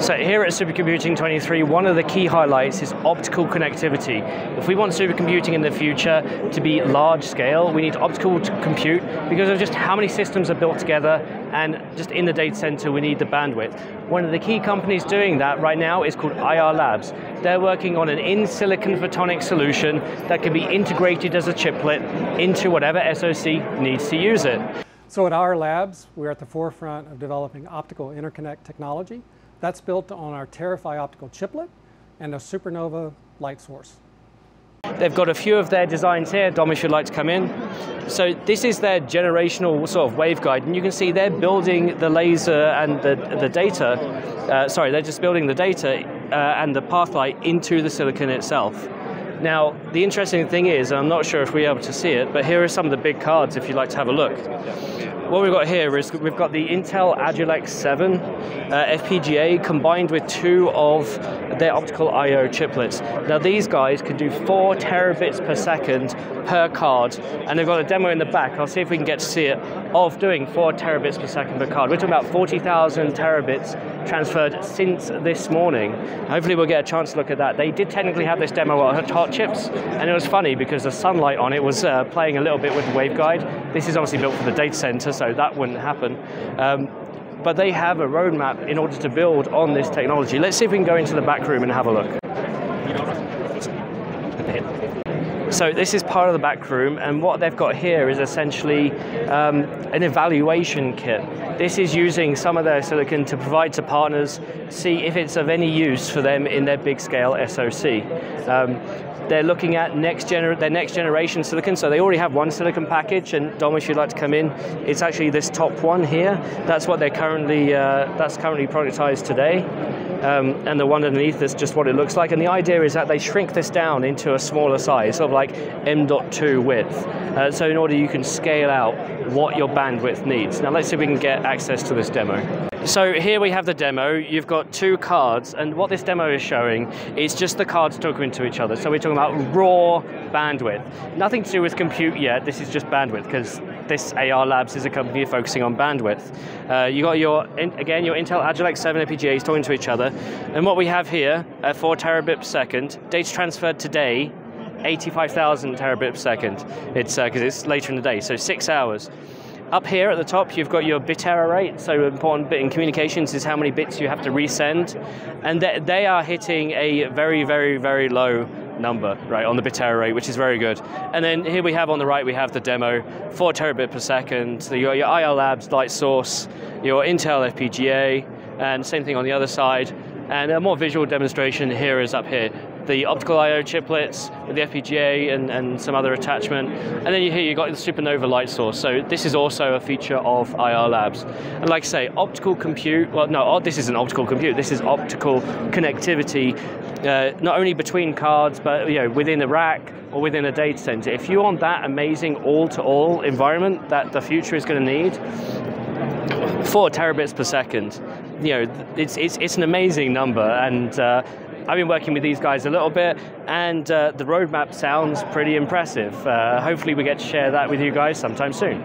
So here at Supercomputing 23, one of the key highlights is optical connectivity. If we want supercomputing in the future to be large scale, we need optical to compute because of just how many systems are built together and just in the data center we need the bandwidth. One of the key companies doing that right now is called Ayar Labs. They're working on an in-silicon photonic solution that can be integrated as a chiplet into whatever SoC needs to use it. So at Ayar Labs, we're at the forefront of developing optical interconnect technology that's built on our TeraPHY optical chiplet and a supernova light source. They've got a few of their designs here. Dom, if you'd like to come in. So this is their generational sort of waveguide, and you can see they're building the laser and the, the data, uh, sorry, they're just building the data uh, and the pathlight into the silicon itself. Now, the interesting thing is, I'm not sure if we're able to see it, but here are some of the big cards if you'd like to have a look. What we've got here is we've got the Intel Agilex 7 uh, FPGA combined with two of their optical I.O. chiplets. Now these guys can do four terabits per second per card, and they've got a demo in the back. I'll see if we can get to see it of doing four terabits per second per card. We're talking about 40,000 terabits transferred since this morning. Hopefully we'll get a chance to look at that. They did technically have this demo at Hot Chips, and it was funny because the sunlight on it was uh, playing a little bit with the waveguide. This is obviously built for the data center, so that wouldn't happen. Um, but they have a roadmap in order to build on this technology. Let's see if we can go into the back room and have a look. So this is part of the back room, and what they've got here is essentially um, an evaluation kit. This is using some of their silicon to provide to partners, see if it's of any use for them in their big scale SoC. Um, they're looking at next gener- their next generation silicon, so they already have one silicon package, and Dom, if you'd like to come in, it's actually this top one here. That's what they're currently, uh, that's currently productized today. Um, and the one underneath is just what it looks like. And the idea is that they shrink this down into a smaller size, sort of like M.2 width. Uh, so in order you can scale out what your bandwidth needs. Now let's see if we can get access to this demo. So here we have the demo. You've got two cards, and what this demo is showing is just the cards talking to each other. So we're talking about raw bandwidth. Nothing to do with compute yet. This is just bandwidth because this Ayar Labs is a company focusing on bandwidth. Uh, you got your again your Intel Agilex 7 FPGAs talking to each other, and what we have here at 4 terabit per second, data transferred today 85,000 terabit per second. It's because uh, it's later in the day, so six hours. Up here at the top, you've got your bit error rate. So an important bit in communications is how many bits you have to resend, and they, they are hitting a very, very, very low number, right, on the bit error rate, which is very good. And then here we have on the right, we have the demo, four terabit per second. So you got your Ayar Labs light source, your Intel FPGA, and same thing on the other side. And a more visual demonstration here is up here the optical I/O chiplets the FPGA and, and some other attachment, and then you here you've got the supernova light source. So this is also a feature of Ayar Labs. And like I say, optical compute. Well, no, oh, this isn't optical compute. This is optical connectivity, uh, not only between cards, but you know within a rack or within a data center. If you want that amazing all-to-all environment that the future is going to need, four terabits per second. You know, it's it's, it's an amazing number, and uh, I've been working with these guys a little bit, and uh, the roadmap sounds pretty impressive. Uh, hopefully, we get to share that with you guys sometime soon.